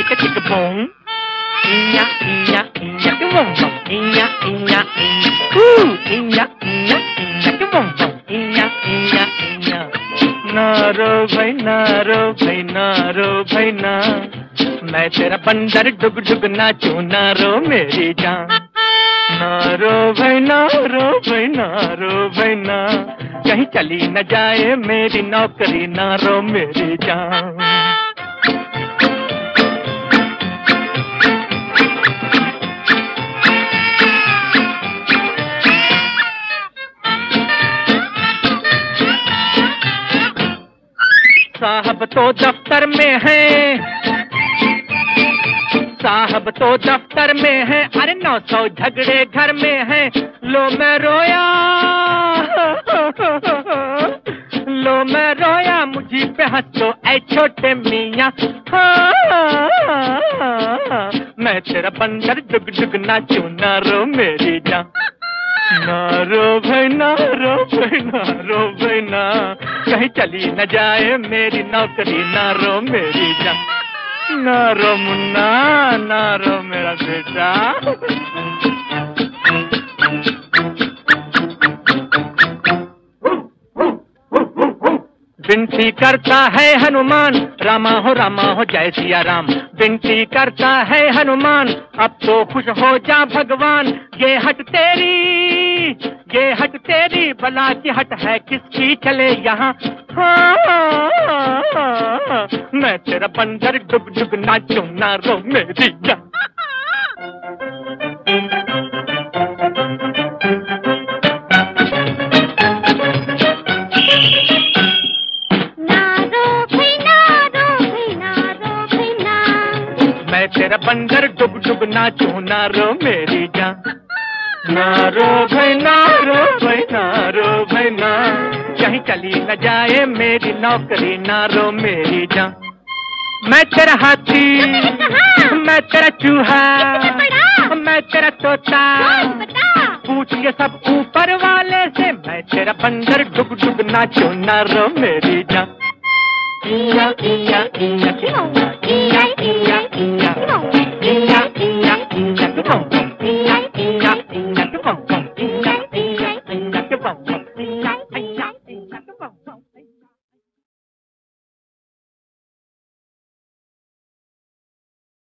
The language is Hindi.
Chica bom. Inha, inha, inha, que bom bom. Inha, inha, inha. Uh, inha, inha, inha, que bom bom. Inha, inha, inha. नारो भाई नारो भाई नारो भाई ना मैं तेरा बंदर डुग डुग नाचू नारो मेरी जान नारो भाई नारो भाई नारो भाई ना कहीं चली न जाए मेरी नौकरी नारो मेरी जान साहब तो दफ्तर में है। साहब तो दफ्तर में है। अरे नौ सौ झगड़े घर में है। लो मैं रोया। लो मैं रोया, मुझे पे हंसो, ऐ छोटे मियाँ। मैं तेरा बंदर डुग डुग ना रो मेरी जान नारो भाई नारो भाई नारो भाई ना। कहीं चली न जाए मेरी नौकरी नारो मेरी जान। नारो मुन्ना नारो मेरा बेटा। विनती करता है हनुमान रामा हो रामा हो जय सिया राम। विनती करता है हनुमान अब तो खुश हो जा भगवान। ये हट तेरी ये हट तेरी बला की हट है किसकी? चले यहाँ। हाँ, मैं तेरा बंदर डुब डुब नाचू ना रो मेरी मैं तेरा बंदर, डुब डुग नाचू ना रो मेरी जान। नारो भाई नारो भाई नारो भाई, ना। कहीं चली न जाए मेरी नौकरी नारो मेरी जान। मैं तेरा हाथी, मैं तेरा चूहा, मैं तेरा तोता। पूछ ये सब ऊपर वाले से, मैं तेरा बंदर, डुब डुग नाचू ना रो मेरी जान। इया इया इया